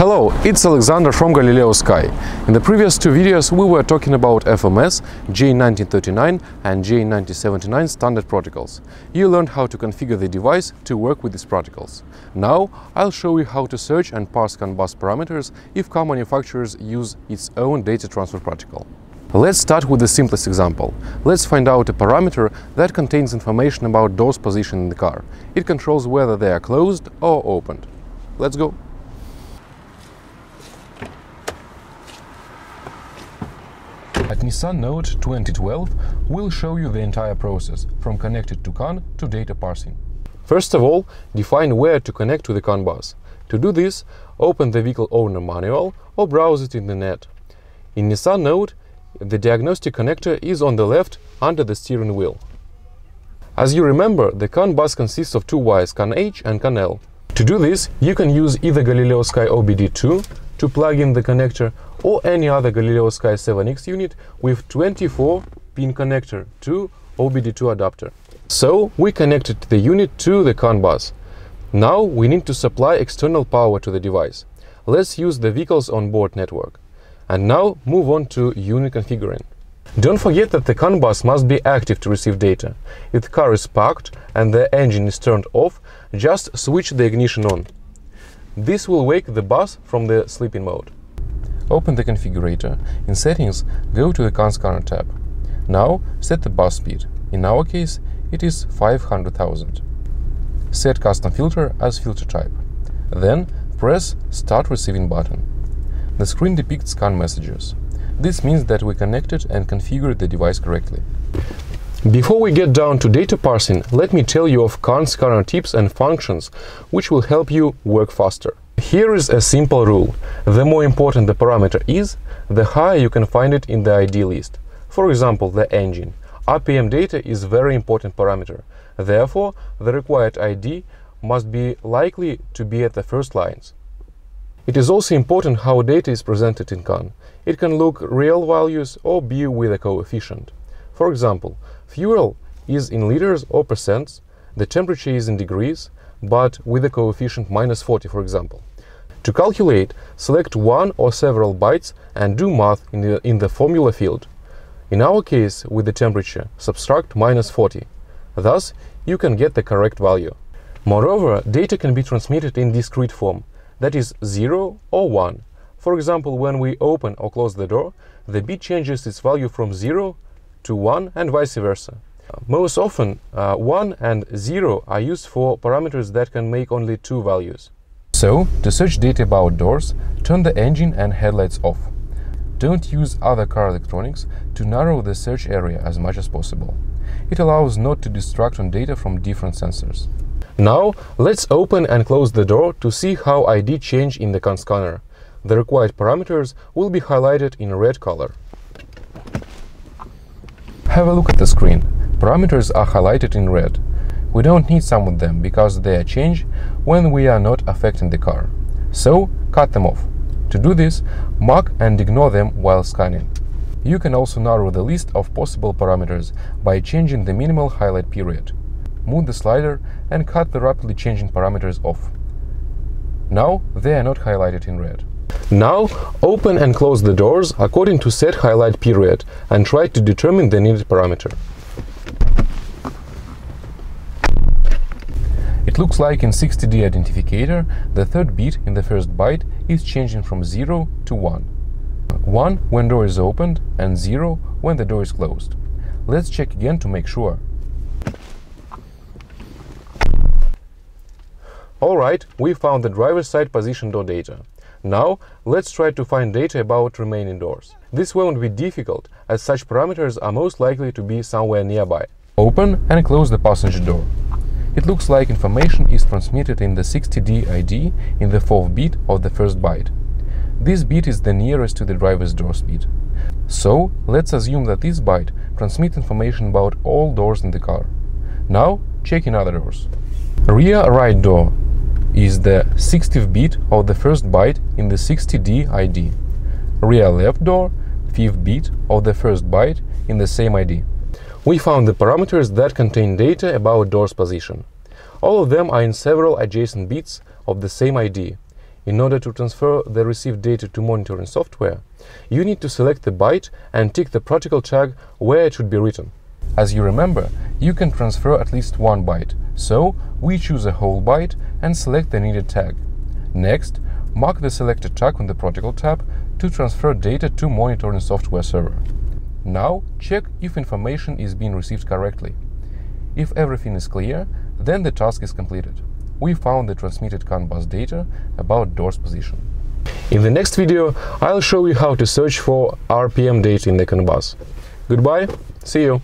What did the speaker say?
Hello, it's Alexander from Galileosky. In the previous two videos we were talking about FMS, J1939 and J1979 standard protocols. You learned how to configure the device to work with these protocols. Now I'll show you how to search and parse CAN bus parameters if car manufacturers use its own data transfer protocol. Let's start with the simplest example. Let's find out a parameter that contains information about doors position in the car. It controls whether they are closed or opened. Let's go. Nissan Note 2012, we'll show you the entire process, from connected to CAN to data parsing. First of all, define where to connect to the CAN bus. To do this, open the vehicle owner manual or browse it in the net. In Nissan Note, the diagnostic connector is on the left under the steering wheel. As you remember, the CAN bus consists of two wires CAN H and CAN L. To do this, you can use either Galileosky OBD2 to plug in the connector or any other Galileosky 7X unit with 24 pin connector to OBD2 adapter. So we connected the unit to the CAN bus. Now we need to supply external power to the device. Let's use the vehicle's onboard network. And now move on to unit configuring. Don't forget that the CAN bus must be active to receive data. If the car is parked and the engine is turned off, just switch the ignition on. This will wake the bus from the sleeping mode. Open the configurator. In Settings, go to the CAN scanner tab. Now set the bus speed. In our case, it is 500,000. Set custom filter as filter type. Then press Start Receiving button. The screen depicts CAN messages. This means that we connected and configured the device correctly. Before we get down to data parsing, let me tell you of CAN scanner tips and functions which will help you work faster. Here is a simple rule. The more important the parameter is, the higher you can find it in the ID list. For example, the engine. RPM data is very important parameter. Therefore, the required ID must be likely to be at the first lines. It is also important how data is presented in CAN. It can look real values or be with a coefficient. For example, fuel is in liters or percents, the temperature is in degrees, but with a coefficient minus 40, for example. To calculate, select one or several bytes and do math in the, in the formula field. In our case, with the temperature, subtract minus 40. Thus, you can get the correct value. Moreover, data can be transmitted in discrete form, that is 0 or 1. For example, when we open or close the door, the bit changes its value from 0 to 1 and vice versa. Most often, uh, 1 and 0 are used for parameters that can make only two values. So, to search data about doors, turn the engine and headlights off. Don't use other car electronics to narrow the search area as much as possible. It allows not to distract on data from different sensors. Now, let's open and close the door to see how ID change in the CAN scanner. The required parameters will be highlighted in red color. Have a look at the screen. Parameters are highlighted in red. We don't need some of them because they are changed when we are not affecting the car. So, cut them off. To do this, mark and ignore them while scanning. You can also narrow the list of possible parameters by changing the minimal highlight period. Move the slider and cut the rapidly changing parameters off. Now they are not highlighted in red. Now, open and close the doors according to set highlight period and try to determine the needed parameter. It looks like in 60D identificator, the third bit in the first byte is changing from 0 to 1. 1 when door is opened and 0 when the door is closed. Let's check again to make sure. Alright, we found the driver's side position door data. Now, let's try to find data about remaining doors. This won't be difficult, as such parameters are most likely to be somewhere nearby. Open and close the passenger door. It looks like information is transmitted in the 60D ID in the fourth bit of the first byte. This bit is the nearest to the driver's door speed. So, let's assume that this byte transmits information about all doors in the car. Now, check in other doors. Rear right door is the 60th bit of the first byte in the 60D ID. Rear left door, 5th bit of the first byte in the same ID. We found the parameters that contain data about door's position. All of them are in several adjacent bits of the same ID. in order to transfer the received data to monitoring software, you need to select the byte and tick the protocol tag where it should be written. As you remember, you can transfer at least one byte, so we choose a whole byte and select the needed tag. Next, mark the selected tag on the protocol tab to transfer data to monitoring software server. Now, check if information is being received correctly. If everything is clear, then the task is completed. We found the transmitted CAN bus data about door's position. In the next video, I'll show you how to search for RPM data in the CAN bus. Goodbye, see you!